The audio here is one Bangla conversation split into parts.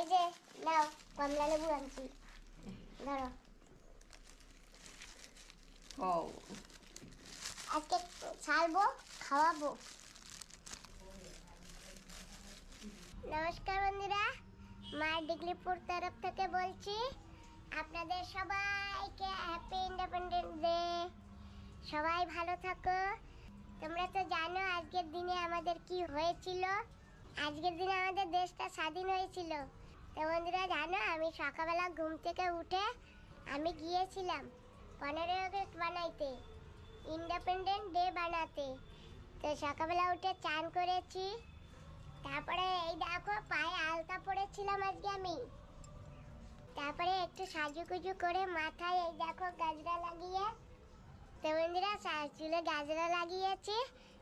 এই যে নাও কমলা লেবু আনছি। ধরো। আজকে ছাড়বো খাওয়াবো। নমস্কার বন্ধুরা মা ডিগ্রিপুর তরফ থেকে বলছি আপনাদের সবাইকে হ্যাপি ইন্ডিপেন্ডেন্স ডে সবাই ভালো থাকো। তোমরা তো জানো আজকের দিনে আমাদের কি হয়েছিল? আজকের দিনে আমাদের দেশটা স্বাধীন হয়েছিল। তো বন্ধুরা, জানো, আমি সকালবেলা ঘুম থেকে উঠে আমি গিয়েছিলাম পনেরোই আগস্ট বানাইতে ইন্ডিপেন্ডেন্ট ডে বানাতে। তো সকালবেলা উঠে চান করেছি। তারপরে এই দেখো, পায়ে আলতা পরেছিলাম আজকে আমি। তারপরে একটু সাজুগুজু করে মাথায় এই দেখো গাজরা লাগিয়ে, তো বন্ধুরা চুলে গাজরা লাগিয়েছি।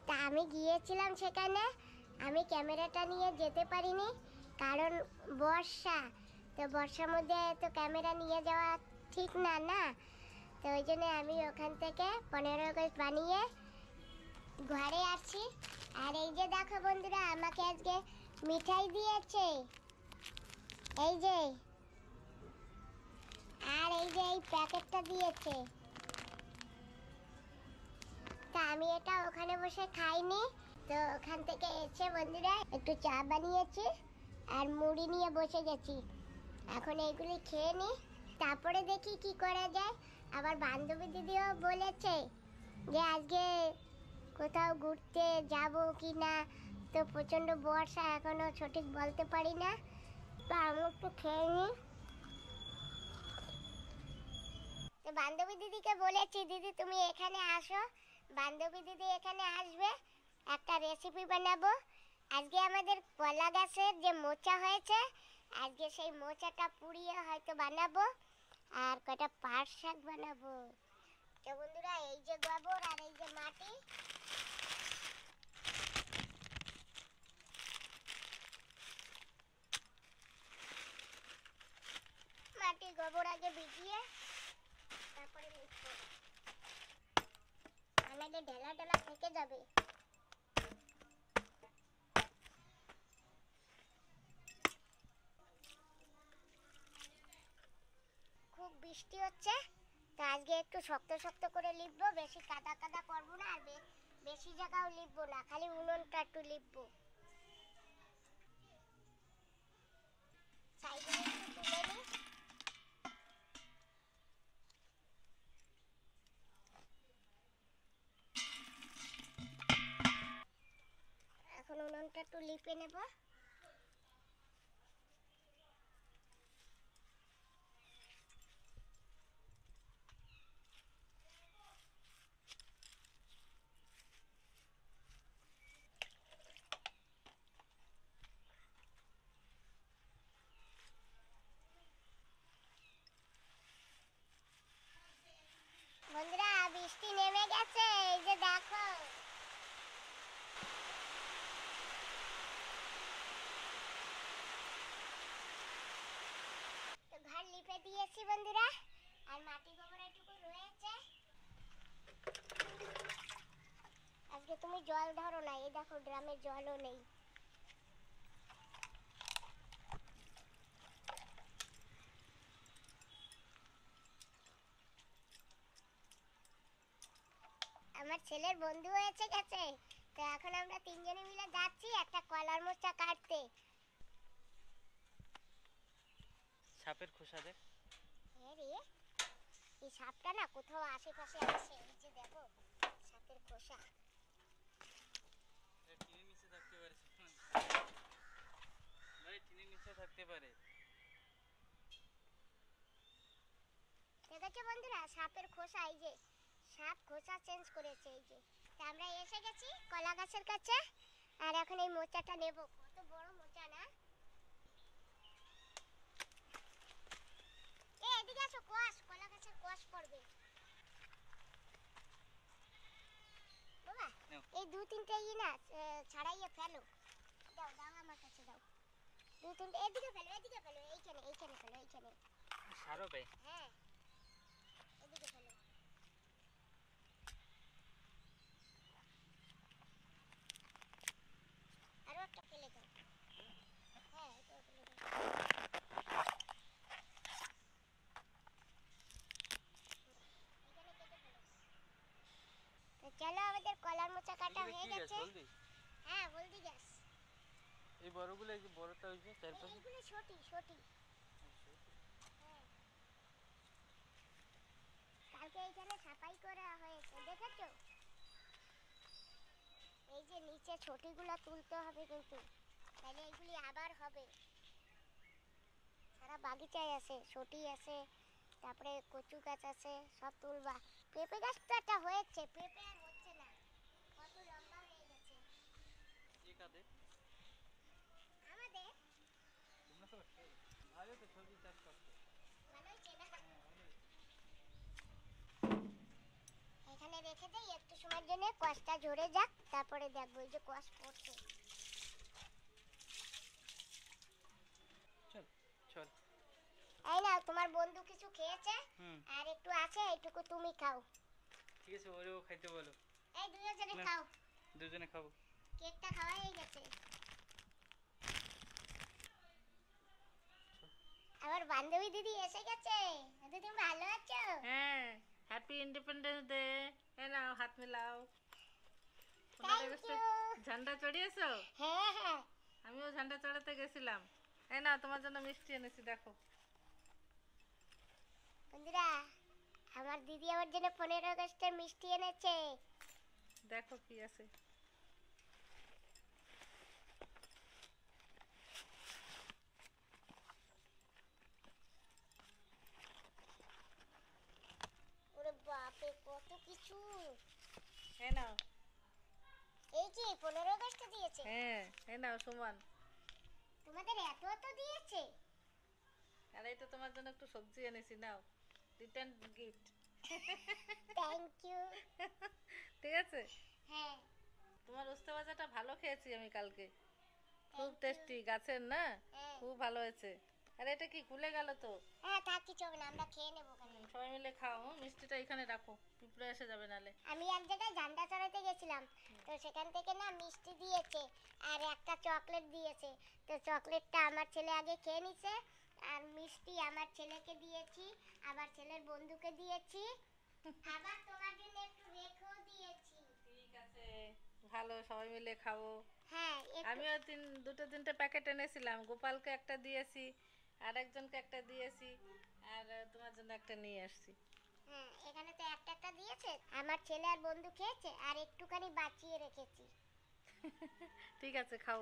তা আমি গিয়েছিলাম সেখানে। আমি ক্যামেরাটা নিয়ে যেতে পারিনি। কারণ বর্ষা, তো বর্ষার মধ্যে তো ক্যামেরা নিয়ে যাওয়া ঠিক না না? তো ওই জন্য আমি ওখান থেকে পনেরো আগস্ট বানিয়ে ঘরে আসছি আর এই যে দেখো বন্ধুরা, আমাকে আজকে মিঠাই দিয়েছে। এই যে। আর এই যে এই প্যাকেটটা দিয়েছে। তা আমি এটা ওখানে বসে খাইনি। তো ওখান থেকে এসে বন্ধুরা একটু চা বানিয়েছি। আর মুড়ি নিয়ে বসে গেছি। এখন এইগুলি খেয়ে নি, তারপরে দেখি কি করা যায়। আবার বান্ধবী দিদিও বলেছে যে আজকে কোথাও ঘুরতে যাব কি না। তো প্রচণ্ড বর্ষা, এখনও সঠিক বলতে পারি না। তো আমি একটু খেয়ে নিই তো বান্ধবী দিদিকে বলেছি, দিদি, তুমি এখানে আসো। বান্ধবী দিদি এখানে আসবে। একটা রেসিপি বানাবো। আজকে আমাদের কলা গাছের যে মোচা হয়েছে, আজকে সেই মোচাটা পুড়িয়ে হয়তো বানাবো আর কয়টা পাট শাক বানাবো। তো বন্ধুরা, এই যে গোবর আর এই যে মাটি। মাটি গোবর আগে ভিজিয়ে তারপরে আমাদের ঢেলা ঢেলা থেকে যাবে খুব বৃষ্টি হচ্ছে, তো আজকে একটু শক্ত শক্ত করে লিখব বেশি কাদা কাদা করব না, আর বেশি জায়গাও লিখব না, খালি উনুনটা একটু লিখব এখন উনুনটা একটু লিপে নেব বন্ধুরা বৃষ্টি নেমে গেছে এই যে দেখো তো ঘর লিপে দিয়েছি বন্ধুরা আর মাটি গোবর একটু রয়েছে আজকে তুমি জল ধরো না এই দেখো ড্রামে জলও নেই আমার ছেলের বন্ধু হয়েছে গেছে। তো এখন আমরা তিনজনে মিলে যাচ্ছি একটা কলার মোচা কাটতে। সাপের খোসা দেখ। রে এই সাপটা না কোথাও আশেপাশে আছে এই যে দেখো সাপের খোসা। টিনের নিচে থাকতে পারে ভাই টিনের নিচে থাকতে পারে। দেখেছ বন্ধুরা সাপের খোসা এই যে। সাপ খোসা চেঞ্জ করেছে এই যে। আমরা এসে গেছি কলা গাছের কাছে আর এখন এই মোচাটা নেব। কত বড় মোচা না? এদিকে আসো কোয়াশ কলা গাছের কোয়াশ পড়বে। বাবা এই দু তিনটে ই না ছাড়াইয়ে ফেলো। দাও দাও আমার কাছে দাও। দু তিনটে এদিকে ফেলো এদিকে ফেলো এইখানে এইখানে ফেলো এইখানে। সারো ভাই হ্যাঁ এদিকে ফেলো আরও একটা ফেলে দাও হ্যাঁ এটাও ফেলে দাও কাটা হয়ে গেছে। হ্যাঁ হলদি গ্যাস। এই বড়গুলো এই যে বড়টা হয়েছে চারপাশে এইগুলো ছোটি ছোটি। হ্যাঁ। কালকে এখানে সাফাই করা হয়েছে দেখেছ? এই যে নিচে ছোটিগুলো তুলতে হবে কিন্তু তাহলে এগুলি আবার হবে। সারা বাগিচায় আছে ছোটি আছে তারপরে কচু গাছ আছে সব তুলবা। পেঁপে গাছ তো একটা হয়েছে পেঁপে আর হচ্ছে না কত লম্বা হয়ে গেছে কে কাঁদে আমাদের ভালো তো সবজি চাষ করতে এখানে রেখে দেই একটু সময়ের জন্য কষটা ঝরে যাক তারপরে দেখব যে কষ পড়ছে। চল চল। এই না তোমার বন্ধু কিছু খেয়েছে? আর একটু আছে এইটুকু তুমি খাও। ঠিক আছে ওরেও খাইতে বলো। এই দুজনে খাও। দুজনে খাব। কেকটা খাওয়া হয়ে গেছে। আমার বান্ধবী দিদি এসে গেছে। দিদি তুমি ভালো আছো? হ্যাঁ হ্যাপি ইন্ডিপেন্ডেন্স ডে এ নাও হাত মিলাও। আগস্টে ঝান্ডা চড়িয়েছো? হ্যাঁ হ্যাঁ। আমিও ঝান্ডা চড়াতে গেছিলাম। এই নাও তোমার জন্য মিষ্টি এনেছি দেখো। বন্ধুরা আমার দিদি আমার জন্য পনেরো আগস্টের মিষ্টি এনেছে। দেখো কি আছে ওরে বাপে কত কিছু এই নাও। এই যে পনেরো আগস্টে দিয়েছে। হ্যাঁ এই নাও সুমন। তোমাদের এত এত দিয়েছে। আর এটা তোমার জন্য একটু সবজি এনেছি নাও। রিটার্ন গিফট থ্যাংক ইউ ঠিক আছে? হ্যাঁ। তোমার উস্তে ভাজাটা ভালো খেয়েছি আমি কালকে। খুব টেস্টি গাছের না? হ্যাঁ। খুব ভালো হয়েছে। আর এটা কি খুলে গেল তো? হ্যাঁ থাক কিছু হবে না আমরা খেয়ে নেব সবাই মিলে খাও মিষ্টিটা এখানে রাখো পিঁপড়ে এসে যাবে নালে। আমি এক জায়গায় ঝান্ডা চড়াতে গেছিলাম তো সেখান থেকে না মিষ্টি দিয়েছে আর একটা চকলেট দিয়েছে। তো চকলেটটা আমার ছেলে আগে খেয়ে নিছে আর মিষ্টি আমার ছেলেকে দিয়েছি আবার ছেলের বন্ধুকে দিয়েছি। আবার তোমার জন্য একটু রেখেও দিয়েছি। ঠিক আছে। ভালো সবাই মিলে খাব হ্যাঁ আমিও তিন দুটো তিনটে প্যাকেট এনেছিলাম গোপালকে একটা দিয়েছি আর একজনকে একটা দিয়েছি। আর তোমার জন্য একটা নিয়ে আসছি। এখানে তো একটা একটা দিয়েছে। আমার ছেলে আর বন্ধু খেয়েছে আর একটুখানি বাঁচিয়ে রেখেছি। ঠিক আছে খাব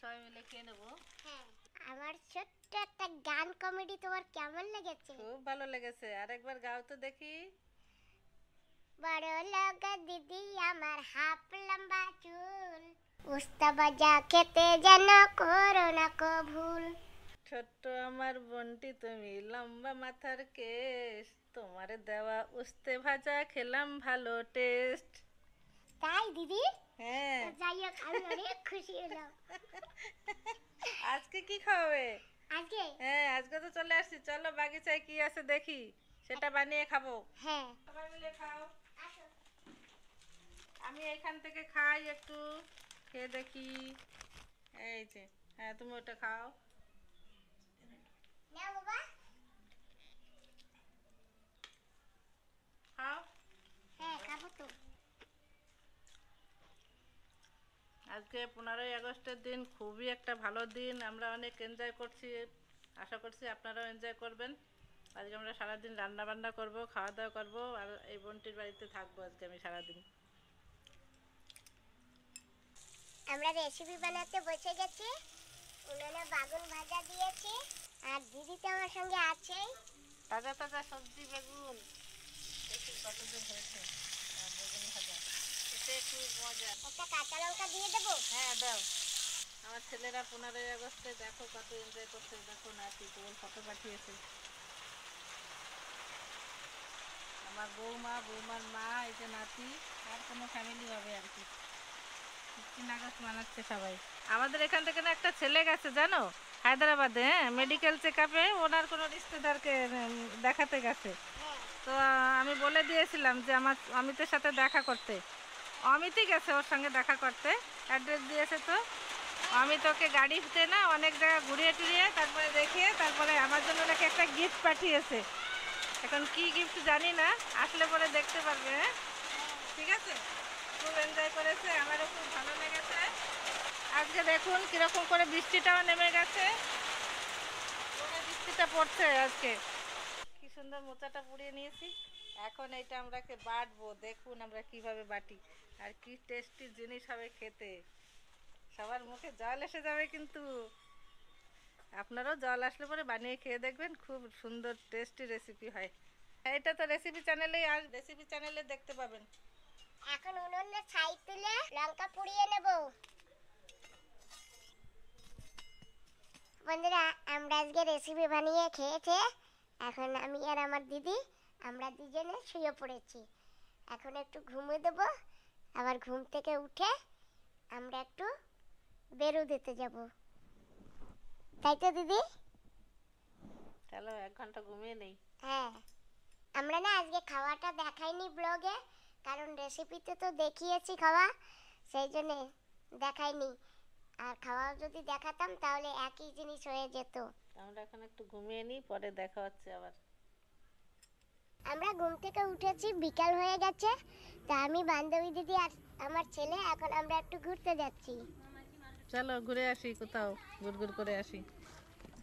সবাই মিলে খেয়ে নেব। হ্যাঁ আমার ছোট্ট একটা গান কমেডি তোমার কেমন লেগেছে? খুব ভালো লেগেছে। আর একবার গাও তো দেখি। বড় লোক দিদি আমার হাফ লম্বা চুল। উস্তা বাজা খেতে যেন করো না কো ভুল ছোট্ট আমার বোনটি তুমি লম্বা মাথার কেশ। তোমার দেওয়া উস্তে ভাজা খেলাম ভালো টেস্ট। তাই দিদি? হ্যাঁ। যাই হোক আমি অনেক খুশি হলাম। আজকে কি খাওয়াবে? আজকে? হ্যাঁ আজকে তো চলে আসছি। চলো বাগিচায় কি আছে দেখি। সেটা বানিয়ে খাব। হ্যাঁ। সবাই মিলে খাও। আসো। আমি এখান থেকে খাই একটু। খেয়ে দেখি। এই যে হ্যাঁ তুমি ওটা খাও নাও বাবা খাও হ্যাঁ খাব তো আজকে পনেরোই আগস্টের দিন, খুবই একটা ভালো দিন। আমরা অনেক এনজয় করছি। আশা করছি আপনারাও এনজয় করবেন। আজকে আমরা সারাদিন রান্না বান্না করব খাওয়া দাওয়া করব, আর এই বোনটির বাড়িতে থাকব আজকে আমি সারাদিন। আমরা রেসিপি বানাতে বসে গেছি। উনানে বাগুন ভাজা দিয়েছে। আর দিদি তো আমার সঙ্গে আছেই তাজা তাজা সবজি বেগুন। কতদিন হয়েছে। বেগুন ভাজা। খেতে খুব মজা। একটা কাঁচা লঙ্কা দিয়ে দেবো? হ্যাঁ দাও। আমার ছেলেরা পনেরোই আগস্টে দেখো কত এনজয় করছে। দেখো নাতি কেবল ফটো পাঠিয়েছে। আমার বৌমা বৌমার মা এই যে নাতি আর কোনো ফ্যামিলি হবে আর কি। ফিফটিন আগস্ট মানাচ্ছে সবাই। আমাদের এখান থেকে না একটা ছেলে গেছে জানো? হায়দ্রাবাদে হ্যাঁ? মেডিকেল চেক আপে ওনার কোনো রিস্তেদারকে দেখাতে গেছে। তো আমি বলে দিয়েছিলাম যে আমার অমিতের সাথে দেখা করতে। অমিতই গেছে ওর সঙ্গে দেখা করতে। অ্যাড্রেস দিয়েছে তো। অমিত ওকে গাড়িতে না অনেক জায়গা ঘুরিয়ে টুরিয়ে তারপরে দেখিয়ে তারপরে আমার জন্য নাকি একটা গিফট পাঠিয়েছে। এখন কি গিফট জানি না। আসলে পরে দেখতে পারবে হ্যাঁ? ঠিক আছে? খুব এনজয় করেছে, আমারও খুব ভালো লেগেছে। আজকে দেখুন কীরকম করে বৃষ্টিটাও নেমে গেছে। বৃষ্টিটা পড়ছে আজকে? কি সুন্দর মোচাটা পুড়িয়ে নিয়েছি। এখন এইটা আমরাকে বাটবো, দেখুন আমরা কীভাবে বাটি। আর কি টেস্টি জিনিস হবে খেতে। সবার মুখে জল এসে যাবে কিন্তু। আপনারাও জল আসলে পরে বানিয়ে খেয়ে দেখবেন, খুব সুন্দর টেস্টি রেসিপি হয়। এটা তো রেসিপি চ্যানেলেই আর রেসিপি চ্যানেলে দেখতে পাবেন। এখন উনুনে ছাই তুলে লঙ্কা পুড়িয়ে নেব। বন্ধুরা আমরা আজকে রেসিপি বানিয়ে খেয়েছে। এখন আমি আর আমার দিদি আমরা দুজনে শুয়ে পড়েছি। এখন একটু ঘুমিয়ে দেবো। আবার ঘুম থেকে উঠে আমরা একটু বেরু দিতে যাব। তাই তো দিদি? চলো এক ঘণ্টা ঘুমিয়ে নেই। হ্যাঁ। আমরা না আজকে খাওয়াটা দেখাইনি ব্লগে কারণ রেসিপিতে তো দেখিয়েছি খাওয়া সেই জন্যে দেখাইনি। আর খাওয়া যদি দেখাতাম তাহলে একই জিনিস হয়ে যেত। আমরা এখন একটু ঘুমিয়ে নিই পরে দেখা হচ্ছে আবার। আমরা ঘুম থেকে উঠেছি বিকাল হয়ে গেছে। তা আমি বান্ধবী দিদি আর আমার ছেলে এখন আমরা একটু ঘুরতে যাচ্ছি। চলো ঘুরে আসি কোথাও ঘুরঘুর করে আসি।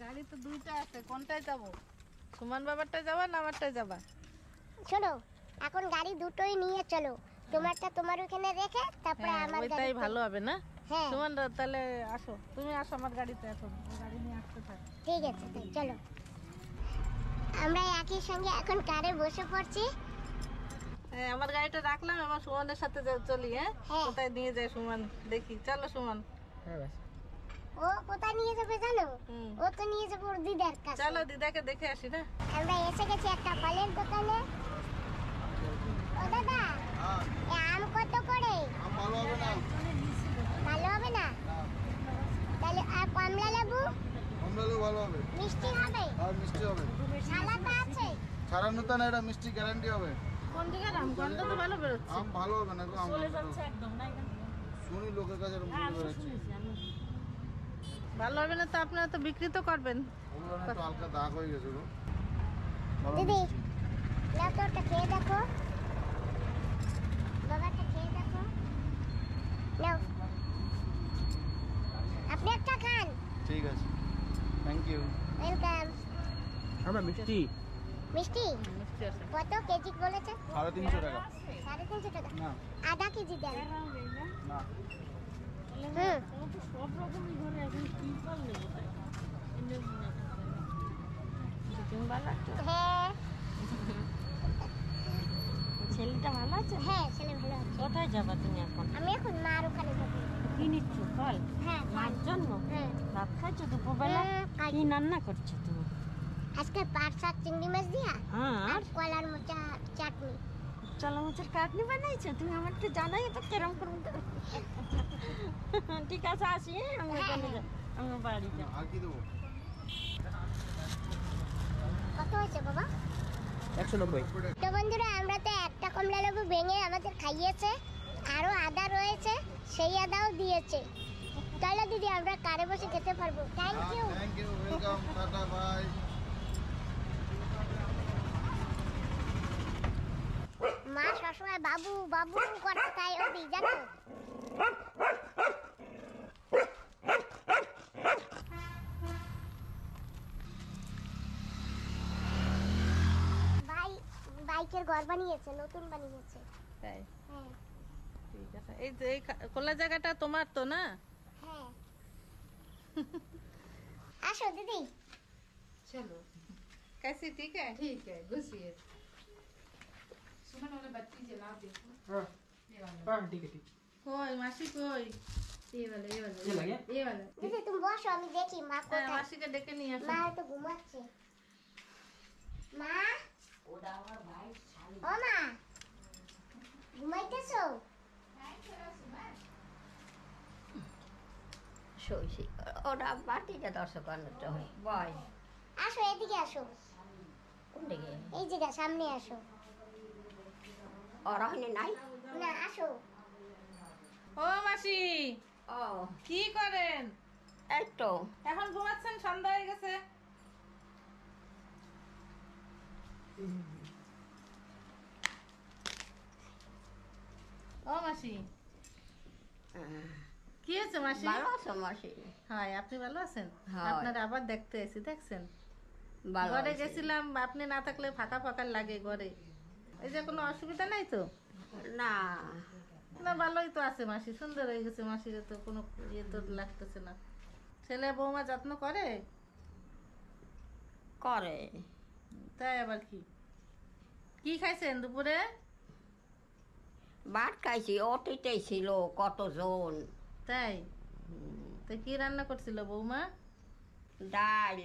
গাড়ি তো দুইটা আছে কোনটায় যাব? সুমন বাবারটা যাবা না আমারটায় যাবা? শোনো এখন গাড়ি দুটোই নিয়ে চলো। তোমারটা তোমার ওখানে রেখে তারপরে হ্যাঁ আমার ওইটাই ভালো হবে না? হ্যাঁ। সুমন দা, তাহলে আসো। তুমি আসো আমার গাড়িতে এখন। গাড়ি নিয়ে আসতে থাক। ঠিক আছে চলো। আমরা একই সঙ্গে এখন কারে বসে পড়ছি? হ্যাঁ আমার গাড়িটা রাখলাম এবার সুমনের সাথে চলি হ্যাঁ? হ্যাঁ। কোথায় নিয়ে যায় সুমন? দেখি। চলো সুমন। ও কোথায় নিয়ে যাবে জানো? হুম। ও তো নিয়ে যাবে ওর দিদার কাছে। চলো দিদাকে দেখে আসি না? আমরা এসে গেছি একটা ফলের দোকানে। ও দাদা আম কত করে? ভালো হবে না। ভালো হবে না? তাহলে আর কমলা লেবু? কমলালেও ভালো হবে। মিষ্টি হবে? আর মিষ্টি হবে। সালাদা আছে। ছাড়ানো তো না এটা মিষ্টি গ্যারান্টি হবে। কোন দিকে আম গন্ধ তো ভালো বেরোচ্ছে। আম ভালো হবে না গো আম চলে যাচ্ছে একদম না এখানে? শুনি লোকের কাছে এরকম বলে বেড়াচ্ছে। ভালো হবে না তো আপনারা তো বিক্রি তো করবেন। ওগুলো না একটু হালকা দাগ হয়ে গেছে গো। দিদি। নাও খেয়ে দেখো। বাবাটা খেয়ে দেখো। নাও আপনি একটা খান ঠিক আছে থ্যাংক ইউ ওয়েলকাম আমরা মিষ্টি। মিষ্টি? মিষ্টি কত কেজি সাড়ে তিনশো টাকা। সাড়ে তিনশো টাকা। না। আধা কেজি দেন। না? হ্যাঁ। ছেলেটা ভালো আছে? হ্যাঁ ছেলে ভালো আছে। কোথায় যাবা তুমি এখন? আমি এখন মার ওখানে যাব। কি নিচ্ছ? ফল? হ্যাঁ মার জন্য? হ্যাঁ। ভাত দুপুরবেলা? হ্যাঁ, কি রান্না করছ তুমি? আজকে পাট শাক চিংড়ি মাছ দিয়া হ্যাঁ। আর কলার মোচা চাটনি। চলো মুচের কাটনি বানাইছো? তুমি আমার একটু জানাই তো কেরম করম করে ঠিক আছে আসি হ্যাঁ? আমি ওখানে যা- আমার বাড়ি যাও আর কি দেবো? কত হয়েছে বাবা? একশো নব্বই। তো বন্ধুরা আমরা তো একটা কমলা লেবু ভেঙে আমাদের খাইয়েছে আরও আদা রয়েছে সেই আদাও দিয়েছে। তাহলে দিদি আমরা কারে বসে খেতে পারব? Thank you thank you welcome tata bye মা সবসময় বাবু বাবু করতে তাই ও দি জানো ভাই বাইকের ঘর বানিয়েছে নতুন বানিয়েছে তাই হ্যাঁ ঠিক আছে এই যে এই খা- খোলা জায়গাটা তোমার তো না হ্যাঁ আসো দিদি चलो कैसी ठीक है ठीक है घुसिए কই মাসি কই দিদি তুমি বসো আমি দেখি মা কোথায় মাসিকে ডেকে নিয়ে আসো মা তো ঘুমাচ্ছে মা ও মা ঘুমাইতেছো সইছি ওরা বাটিটা দর্শক আনতে হয় বয় আসো এদিকে আসো কোন দিকে এই জায়গা সামনে আসো ওরা নাই না আসো ও মাসি। ও। কি করেন? এই তো। এখন ঘুমাচ্ছেন সন্ধ্যা হয়ে গেছে। ও মাসি। মাসি কি হয়েছে মাসি? ভালো আছো মাসি? হয় আপনি ভালো আছেন? আপনার আবার দেখতে এসেছি দেখছেন? ঘরে গেছিলাম আপনি না থাকলে ফাঁকা ফাঁকা লাগে ঘরে। এই যে কোনো অসুবিধা নাই তো? না। না ভালোই তো আছে মাসি সুন্দর হয়ে গেছে মাসির তো কোনো ইয়ে তো লাগতেছে না। ছেলে বৌমা যত্ন করে? করে। তাই আবার কি? কি খাইছেন দুপুরে? ভাত খাইছি অটিতেই ছিল কতজন। তাই? তো কি রান্না করছিল বৌমা? ডাল।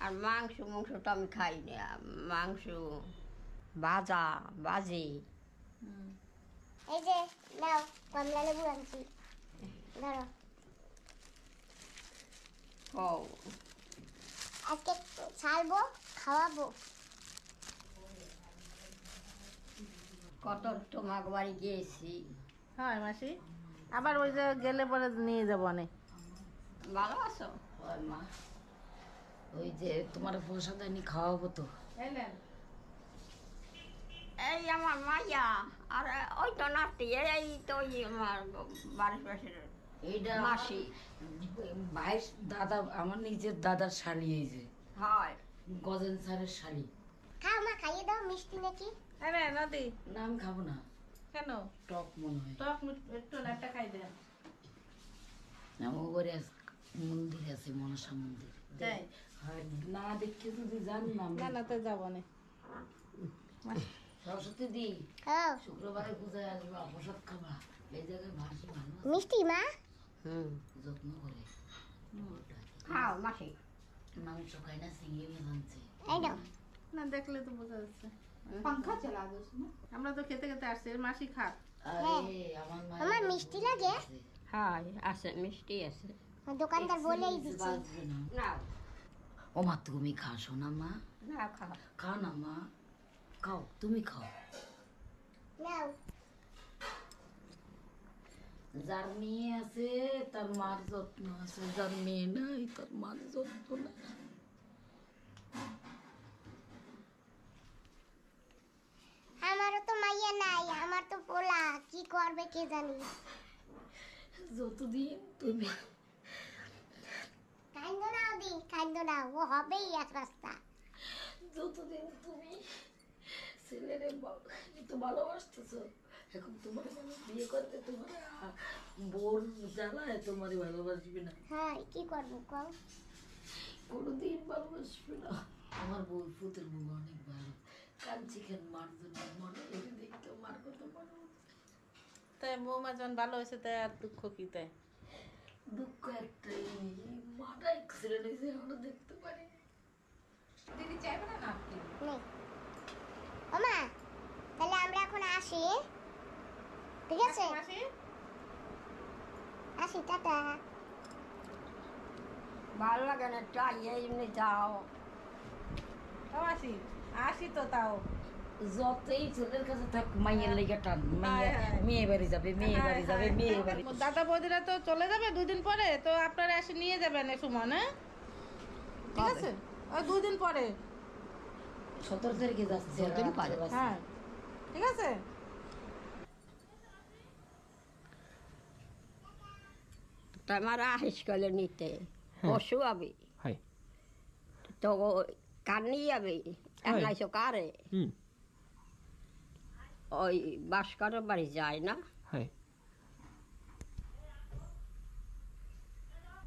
আর মাংস মাংস তো আমি খাই না মাংস বাজে হুম। এই যে নাও কমলা লেবু আনছি ধরো ও আজকে ছাড়বো খাওয়াবো কত তোমার বাড়ি গিয়েছি হয় মাসি আবার ওই যে গেলে পরে নিয়ে যাব অনেক ভালো আছো মা ওই যে তোমার প্রসাদ খাওয়াবো তো। এলেন এই আমার মাইয়া আর ওই তো নাতি এই তো ওই আমার বাড়ির পাশের এইটা মাসি। ভাইয়ের দাদা আমার নিজের দাদার শাড়ি এই যে। হয়। গজেন স্যারের শাড়ি খাও মা খাইয়ে দাও মিষ্টি নাকি? আরে নদী না আমি খাব না। কেন? টক মনে হয়। টক মিট- একটু একটা খাই দেন। আমার মন্দির আছে মনসা মন্দির। হয়, না দেখে যদি জানি না। না না তো যাব না। সরস্বতী দি শুক্রবারে পূজায় আসবা প্রসাদ খাবা। এই জায়গায় ভাসি ভালো মিষ্টি মা? হুম। যত্ন করে। খাও মাসি। মাংস খাই না চিংড়ি মাছ আনছে এই নাও না দেখলে তো বোঝা যাচ্ছে। আমরা তো খেতে খেতে আসছি মাসি খাক আমার মা আমার মিষ্টি লাগে। হয় আছে মিষ্টি আছে দোকানদার বলেই দিচ্ছে। না। ও মা? তুমি খাও। খাও না মা। খাও তুমি খাও। নাও। যার মেয়ে আছে তার মার যত্ন আছে। যার মেয়ে নাই তার মার যত্ন নাই। আমারও তো মাইয়া নাই আমার তো পোলা কি করবে কে জানি। যতদিন তুমি কান্দো না দি কান্দো না ও হবেই এক রাস্তা। যতদিন তুমি ছেলেরে তো ভালোবাসতেছ। এখন তোমার বিয়ে করতে তোমার বোন জ্বালায় তোমার ভালোবাসবে না। হ্যাঁ কি করব কও? কোনোদিন ভালোবাসবে না। আমার বউ পুতের বউ অনেক ভালো। কাঞ্চি খান মার জন্য? মনে এনে দেখতে মার কথা মনে। তাই বৌমা যখন ভালো হয়েছে তাই আর দুঃখ কি তাই? দুঃখ একটাই মাটা এক্সিডেন্ট হয়েছে এখনও দেখতে পারি দিদি চাইবে না আপনি? ওমা তাহলে আমরা এখন আসি। ঠিক আছে? আসি? টাটা। ভালো লাগে না চাই এমনি যাও। মাসি আসি তো তাও। যতই ছেলের কাছে থাক মাইয়ের লেগে টান। মেয়ে হায়। হায়। মেয়ে বাড়ি যাবে মেয়ে বাড়ি যাবে মেয়ে বাড়ি দাদা বৌদিরা তো চলে যাবে দুদিন পরে তো আপনারা এসে নিয়ে যাবেন এ সুমন হ্যাঁ? ঠিক আছে? ওই দুদিন পরে। সতেরো তারিখে যাচ্ছে। হ্যাঁ। ঠিক আছে? তোমার আহিস নিতে পশু আবি। তো কানি যাবি একাইছো কারে। ওই বাড়ি যায় না? হয়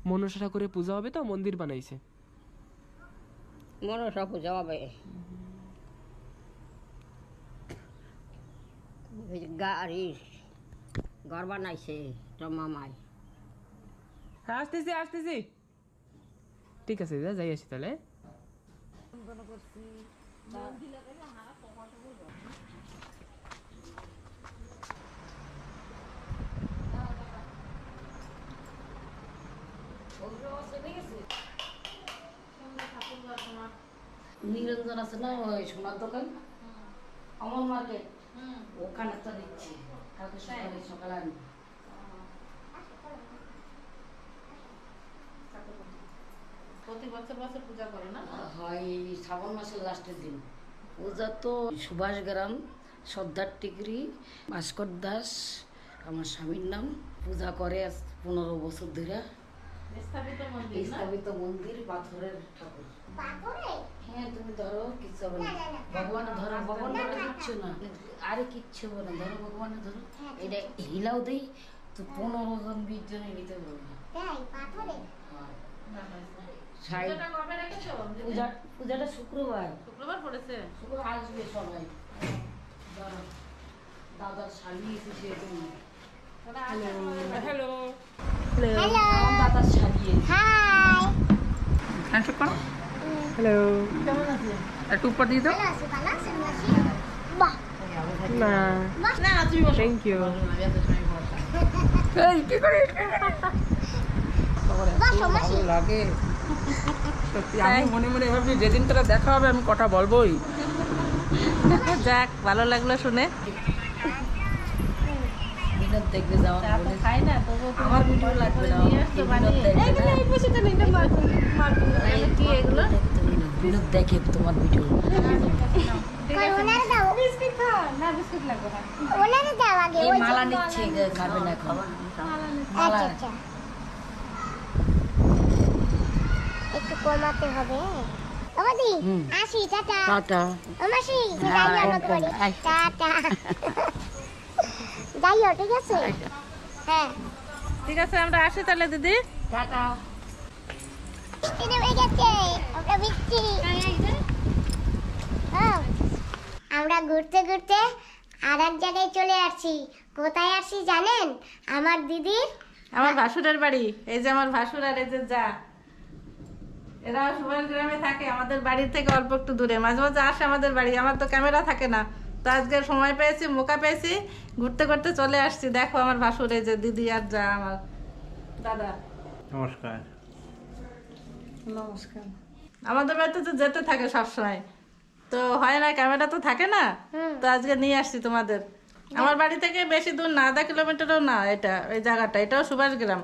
মনসা ঠাকুরের পূজা হবে তো? মন্দির বানাইছে। মনসা পূজা হবে। ওই গাড়ির ঘর বানাইছে তোর মামাই। হ্যাঁ আসতেছি আসতেছি। ঠিক আছে দিদা যাই আসি তাহলে। নিরঞ্জন আছে না ওই সোনার দোকান? অমল মার্কেট। ওখানে তো দিচ্ছি কালকে সকালে সকালে প্রতি বছর বছর পূজা করো না? হয় শ্রাবণ মাসের লাস্টের দিন। পূজা তো সুভাষ গ্রাম সর্দার টিকরি ভাস্কর দাস আমার স্বামীর নাম। পূজা করে আজ পনেরো বছর ধরে। মন্দির পাথরের ঠাকুর। হ্যাঁ তুমি ধরো কিচ্ছু হবে না না, না, না। ভগবান ধরো ভগবান ধরো কিচ্ছু না। আরে কিচ্ছু হবে না ধরো ভগবানে ধরো। এটা হিলাও দেই তো পনেরো জন বিশ জনে নিতে পারবে না তাই পাথরে ষাট পূজাটা কবে রেখেছো? পূজা পূজাটা শুক্রবার। শুক্রবার পড়েছে? শুক্রবার আসবে সবাই। দাদার শালি এসেছে হ্যালো হ্যান্ডশেক করো একটু উপর দিয়ে দাও। না। না তুমি বসো। থ্যাংক ইউ বসো। মাসি ভালো লাগে? সত্যি আমি মনে মনে ভাবছি যেদিন তোরা দেখা হবে আমি কথা বলবোই। যাক ভালো লাগল শুনে। বিনোদ দেখবে খাই না আমার ভিডিও লাগবে না বিনোদ দেখে তোমার ভিডিও। মালা নিচ্ছে খাবে না এখন। মালা আচ্ছা আচ্ছা। একটু কমাতে হবে। আসি টাটা। টাটা। হ্যাঁ। টাটা। যাইও ঠিক আছে? হ্যাঁ। ঠিক আছে আমরা আসি তাহলে দিদি। টাটা। আমরা হ্যাঁ। আমরা ঘুরতে ঘুরতে আর এক জায়গায় চলে আসছি। কোথায় আসছি জানেন? আমার দিদির আমার ভাসুরের বাড়ি। এই যে আমার ভাসুর আর এই যে যা। এরা সুভাষ গ্রামে থাকে আমাদের বাড়ি থেকে অল্প একটু দূরে। মাঝে মাঝে আসে আমাদের বাড়ি আমার তো ক্যামেরা থাকে না। তো আজকে সময় পেয়েছি মোকা পেয়েছি। ঘুরতে ঘুরতে চলে আসছি। দেখো আমার ভাসুর এই যে দিদি আর যা আমার দাদা। নমস্কার। নমস্কার। আমাদের বাড়িতে তো যেতে থাকে সবসময়। তো হয় না ক্যামেরা তো থাকে না? তো আজকে নিয়ে আসছি তোমাদের। আমার বাড়ি থেকে বেশি দূর না আধা কিলোমিটারও না এটা ওই জায়গাটা। এটাও সুভাষ গ্রাম।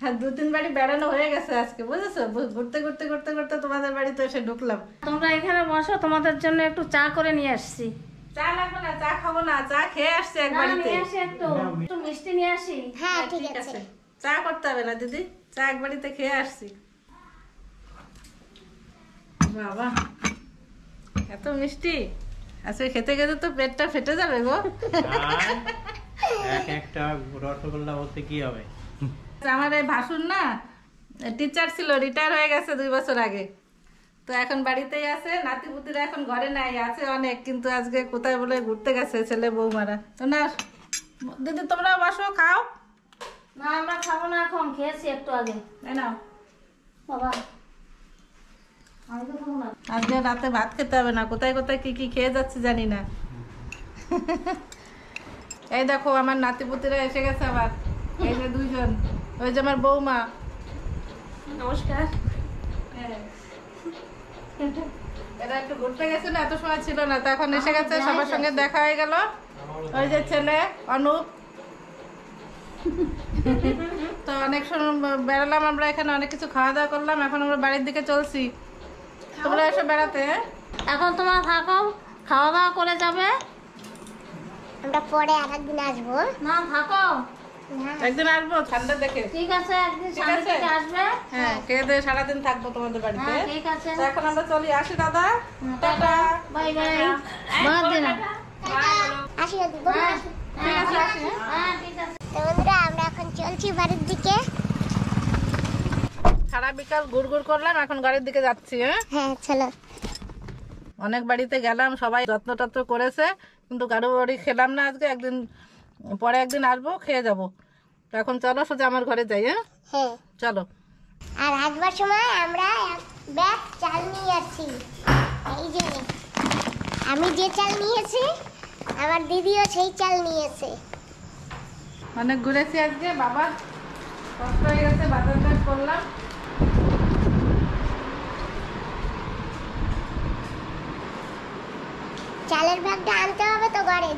হ্যাঁ দু তিন বাড়ি বেড়ানো হয়ে গেছে আজকে বুঝেছ? ঘুরতে ঘুরতে ঘুরতে ঘুরতে তোমাদের বাড়িতে এসে ঢুকলাম। তোমরা এখানে বসো তোমাদের জন্য একটু চা করে নিয়ে আসছি। চা লাগবে না চা খাব না চা খেয়ে আসছি এক বাড়িতে। নিয়ে একটু একটু মিষ্টি নিয়ে আসি। হ্যাঁ ঠিক ঠিক আছে। আছে। চা করতে হবে না দিদি। চা এক বাড়িতে খেয়ে আসছি। বাবা এত মিষ্টি। আজকে খেতে খেতে তো পেটটা ফেটে যাবে গো। এক একটা রসগোল্লা বলতে কি হবে? আমার এই ভাসুর না টিচার ছিল রিটায়ার হয়ে গেছে দুই বছর আগে। তো এখন বাড়িতেই আছে নাতি পুতিরা এখন ঘরে নাই আছে অনেক কিন্তু আজকে কোথায় বলে ঘুরতে গেছে ছেলে বৌমারা। তো না দিদি তোমরা বসো খাও। না আমরা খাব না এখন খেয়েছি একটু আগে। নাও। বাবা আজকে রাতে ভাত খেতে হবে না কোথায় কোথায় কি কি খেয়ে যাচ্ছে জানি না। এই দেখো আমার নাতিপুতিরা এসে গেছে আবার এই যে দুইজন ওই যে আমার বৌমা। নমস্কার। এরা একটু ঘুরতে গেছিল এত সময় ছিল না তো এখন এসে গেছে সবার সঙ্গে দেখা হয়ে গেল। ওই যে ছেলে অনুপ। তো অনেক বেড়ালাম আমরা এখানে অনেক কিছু খাওয়া দাওয়া করলাম এখন আমরা বাড়ির দিকে চলছি। তোমরা এসে বেড়াতে? এখন তোমরা থাকো খাওয়া দাওয়া করে যাবে। আমরা পরে আর একদিন আসব। না থাকো একদিন আসব ঠান্ডা দেখে। ঠিক আছে একদিন ঠিক আছে। আসবে। হ্যাঁ খেয়ে দিয়ে সারাদিন থাকব তোমাদের বাড়িতে। হ্যাঁ ঠিক আছে। এখন আমরা চলি আসি দাদা। টাটা। Bye bye. বাদ আসি ওদি আসি ঠিক আছে আসি হ্যাঁ? হ্যাঁ ঠিক আছে। বন্ধুরা আমরা এখন চলছি বাড়ির দিকে। সারা বিকাল ঘুর ঘুর করলাম এখন গাড়ির দিকে যাচ্ছি হ্যাঁ? হ্যাঁ চলো। অনেক বাড়িতে গেলাম সবাই যত্ন টত্ন করেছে কিন্তু কারও বাড়ি খেলাম না আজকে একদিন পরে একদিন আসব খেয়ে যাব। এখন চলো সোজা আমার ঘরে যাই হ্যাঁ? হ্যাঁ। চলো। আর আসবার সময় আমরা এক ব্যাগ চাল নিয়ে আসছি। এই যে আমি যে চাল নিয়েছি আমার দিদিও সেই চাল নিয়েছে। অনেক ঘুরেছি আজকে বাবা। কষ্ট হয়ে গেছে বাজার করলাম। চালের ব্যাগটা আনতে হবে তো ঘরে।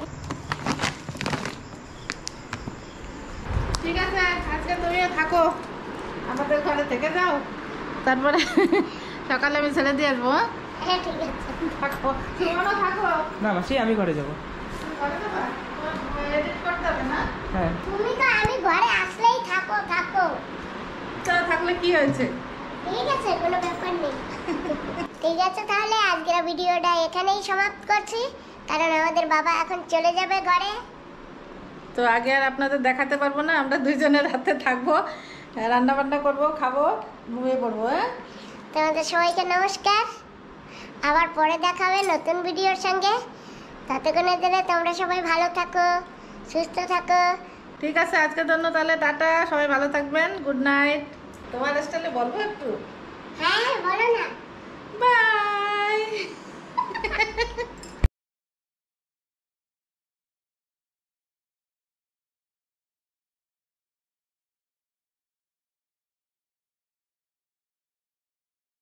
ঠিক আছে আজকে তুমিও থাকো। আমাদের ঘরে থেকে যাও। তারপরে সকালে আমি ছেড়ে দিয়ে আসব হ্যাঁ? হ্যাঁ ঠিক আছে। থাকো। না মাসি আমি ঘরে যাব। হ্যাঁ। তুমি তো আমি ঘরে আসলেই থাকো থাকো। তা থাকলে কি হয়েছে? ঠিক আছে কোনো ব্যাপার নেই। ঠিক আছে তাহলে আজকের ভিডিওটা এখানেই সমাপ্ত করছি। কারণ আমাদের বাবা এখন চলে যাবে ঘরে। তো আগে আর আপনাদের দেখাতে পারব না আমরা দুইজনের হাতে থাকব রান্না বান্না করব খাব ঘুমিয়ে পড়ব হ্যাঁ? তোমাদের সবাইকে নমস্কার। আবার পরে দেখা হবে নতুন ভিডিওর সঙ্গে। তাতে কোনো দিলে তোমরা সবাই ভালো থাকো সুস্থ থাকো। ঠিক আছে আজকের জন্য তাহলে টাটা সবাই ভালো থাকবেন গুড নাইট। তোমার স্টাইলে বলব একটু? হ্যাঁ বলো না। বাই!